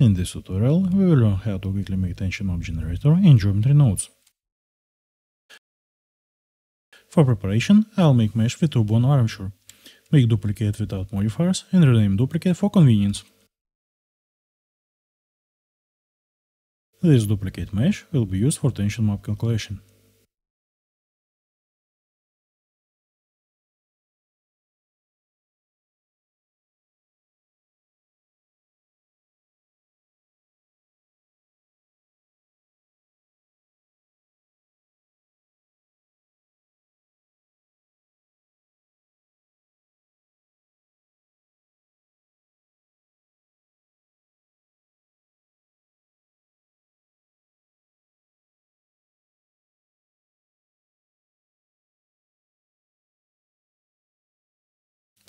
In this tutorial, we will learn how to quickly make tension map generator in geometry nodes. For preparation, I'll make mesh with two-bone armature, make duplicate without modifiers, and rename duplicate for convenience. This duplicate mesh will be used for tension map calculation.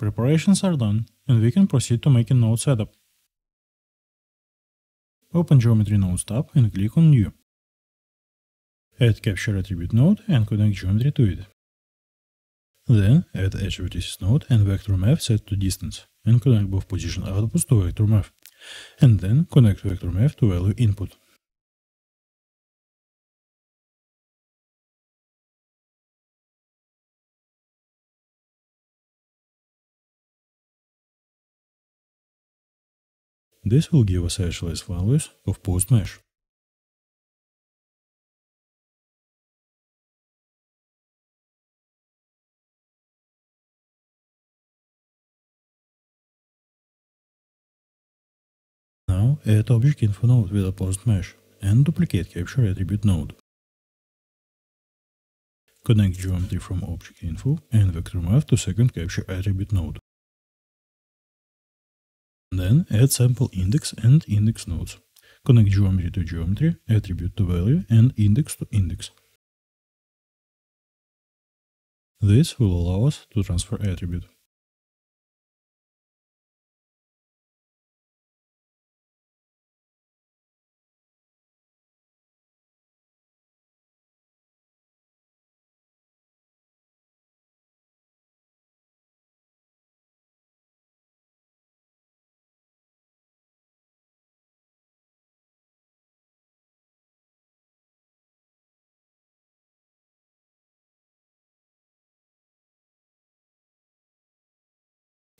Preparations are done, and we can proceed to making node setup. Open Geometry Nodes tab and click on New. Add Capture Attribute node and connect geometry to it. Then add Edge Vertices node and Vector Math set to distance, and connect both position outputs to Vector Math. And then connect Vector Math to value input. This will give us edge length values of post mesh. Now add object info node with a post mesh and duplicate capture attribute node. Connect geometry from object info and vector math to second capture attribute node. Then add sample index and index nodes. Connect geometry to geometry, attribute to value, and index to index. This will allow us to transfer attribute.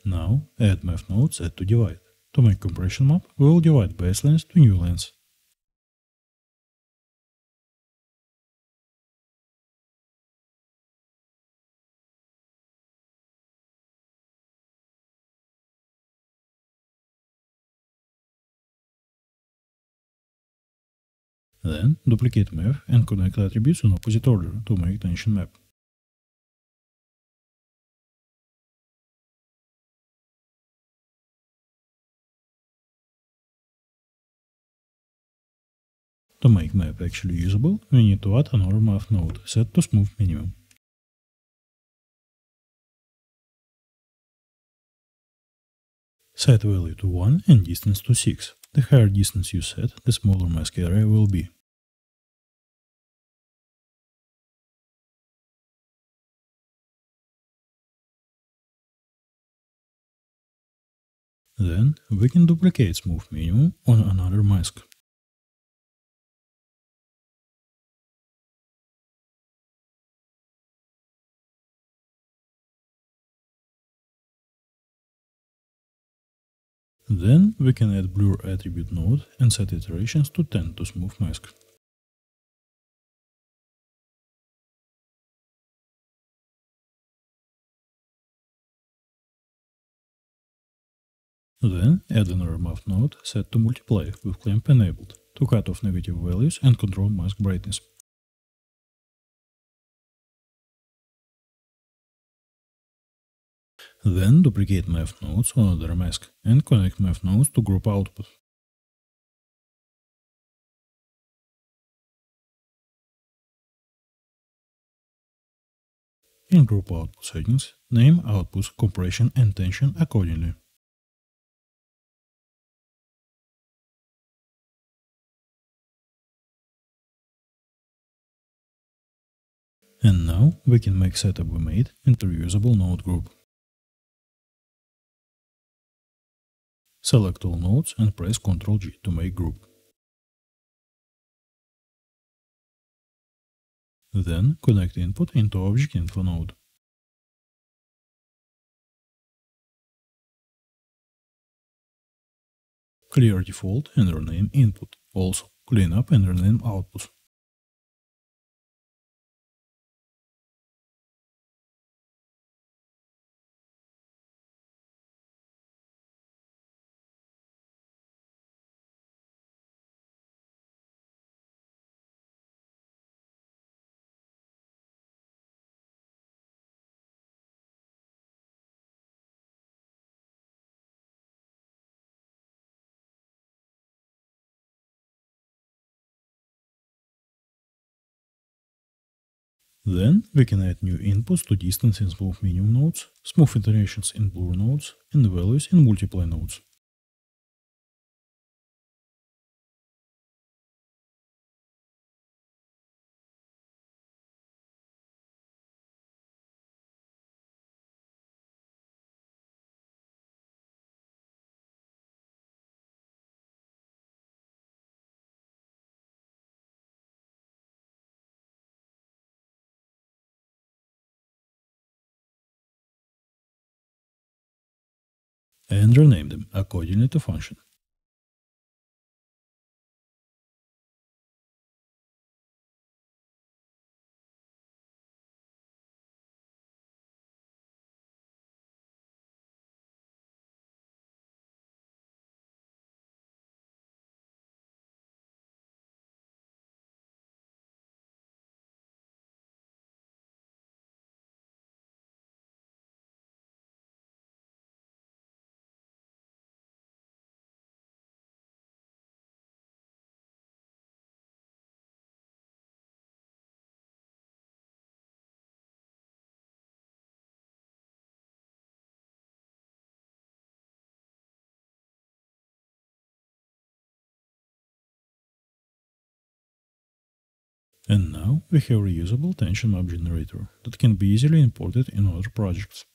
Now add math nodes add to divide. To make compression map, we will divide baselines to new length. Then duplicate map and connect attributes in opposite order to make tension map. Actually usable, we need to add another math node set to smooth minimum. Set value to 1 and distance to 6. The higher distance you set, the smaller mask area will be. Then we can duplicate smooth minimum on another mask. Then we can add blur attribute node and set iterations to 10 to smooth mask. Then add another math node set to multiply with clamp enabled to cut off negative values and control mask brightness. Then duplicate math nodes on other mask and connect math nodes to group output. In group output settings, name outputs compression and tension accordingly. And now we can make setup we made into reusable node group. Select all nodes and press Ctrl G to make group. Then connect input into object info node. Clear default and rename input. Also, clean up and rename output. Then we can add new inputs to distance in smooth minimum nodes, smooth iterations in blur nodes, and values in multiply nodes. And rename them accordingly to function. And now we have a reusable tension map generator that can be easily imported in other projects.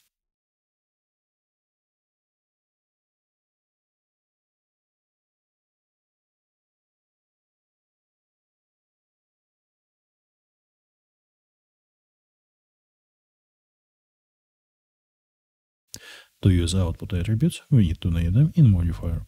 To use output attributes, we need to name them in modifier.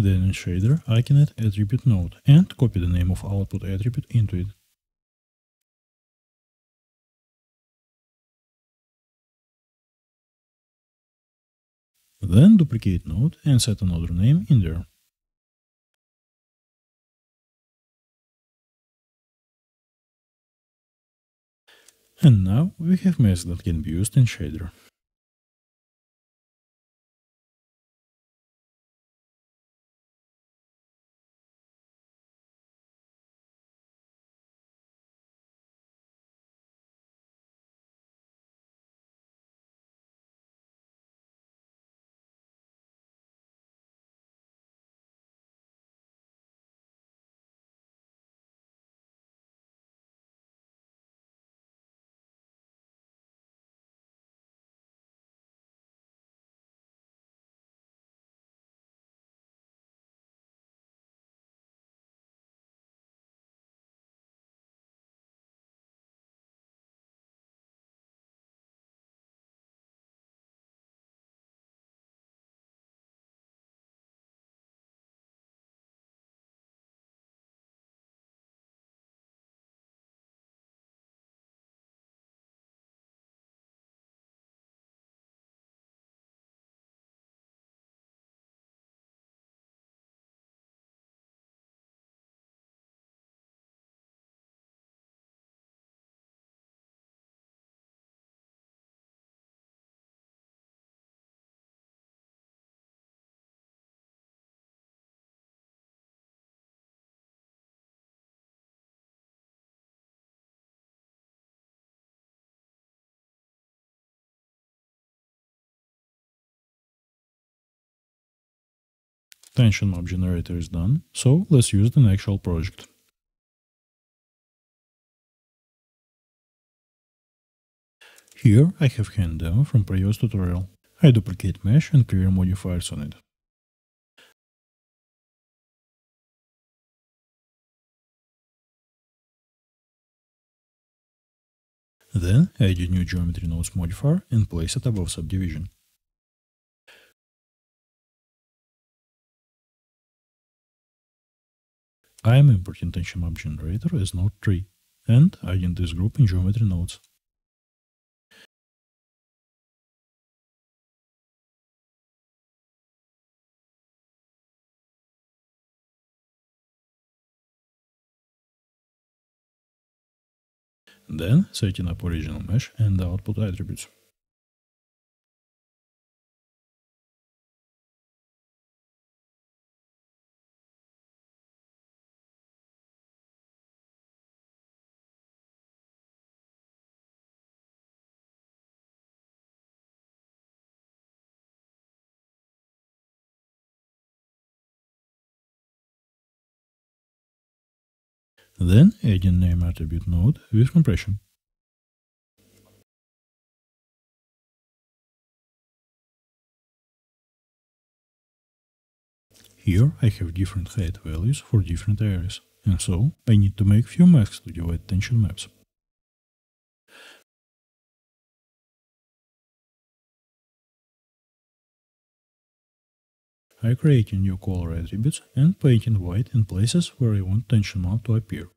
Then in shader, I can add attribute node and copy the name of output attribute into it. Then duplicate node and set another name in there. And now we have mesh that can be used in shader. Tension map generator is done, so let's use the actual project. Here I have hand demo from previous tutorial. I duplicate mesh and clear modifiers on it. Then add a new geometry nodes modifier and place it above subdivision. I am importing tension map generator as node tree and adding this group in geometry nodes. Then setting up original mesh and the output attributes. Then adding name attribute node with compression. Here I have different height values for different areas, and so I need to make few masks to divide tension maps. I create new color attributes and paint in white in places where I want tension map to appear.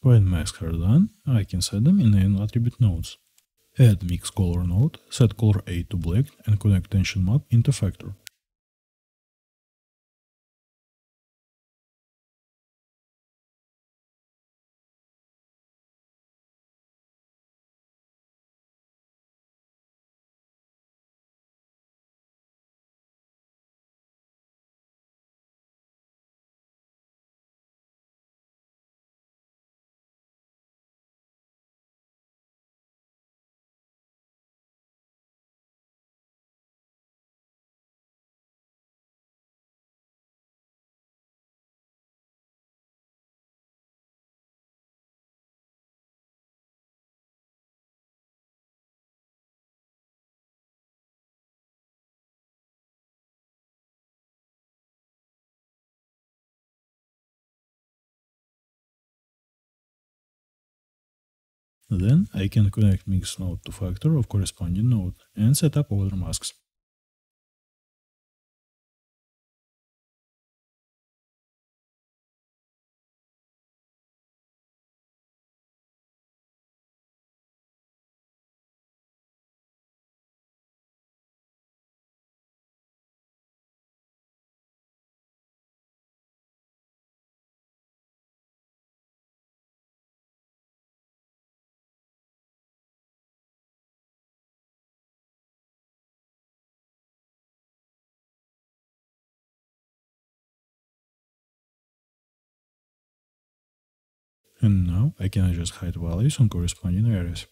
When masks are done, I can set them in an attribute nodes. Add mix color node, set color A to black and connect tension map into factor. Then I can connect mix node to factor of corresponding node and set up other masks. And now I can adjust height values on corresponding areas.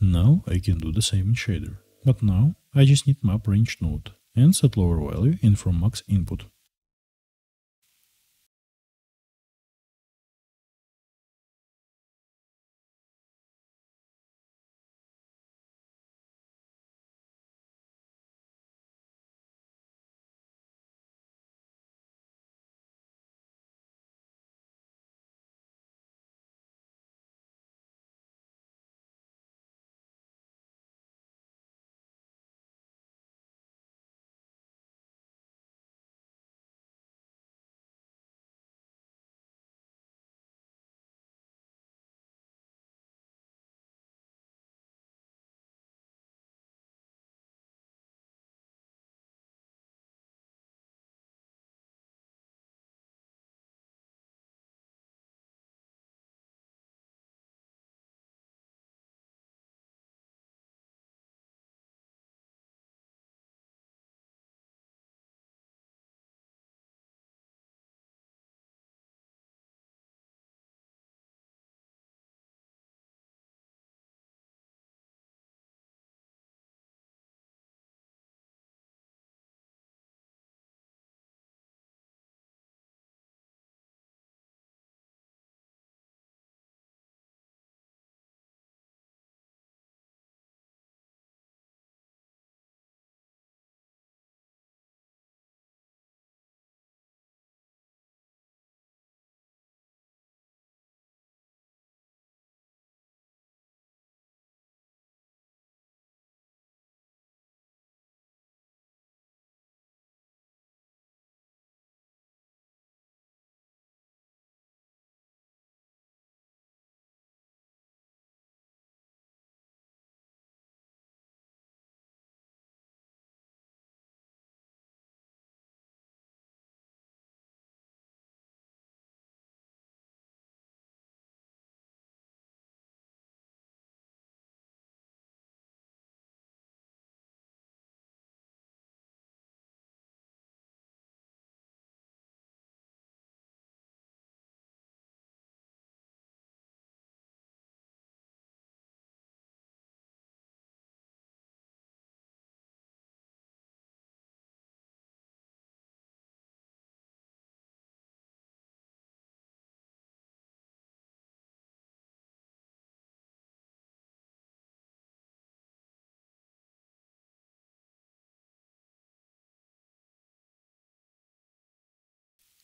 Now I can do the same in shader, but now I just need map range node and set lower value in from max input.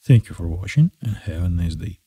Thank you for watching and have a nice day.